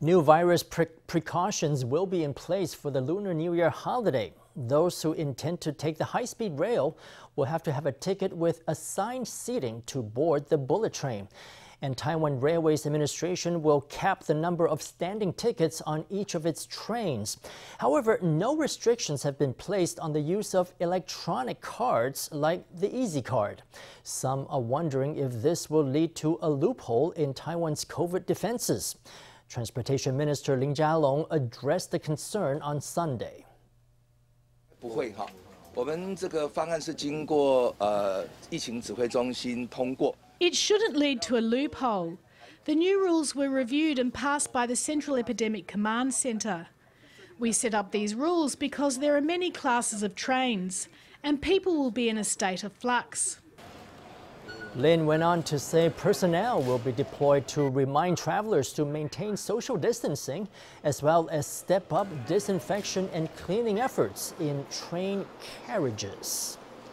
New virus pre precautions will be in place for the Lunar New Year holiday. Those who intend to take the high-speed rail will have to have a ticket with assigned seating to board the bullet train. And Taiwan Railways Administration will cap the number of standing tickets on each of its trains. However, no restrictions have been placed on the use of electronic cards like the Easy Card. Some are wondering if this will lead to a loophole in Taiwan's COVID defenses. Transportation Minister Lin Chia-lung addressed the concern on Sunday. It shouldn't lead to a loophole. The new rules were reviewed and passed by the Central Epidemic Command Centre. We set up these rules because there are many classes of trains and people will be in a state of flux. Lin went on to say personnel will be deployed to remind travelers to maintain social distancing as well as step up disinfection and cleaning efforts in train carriages.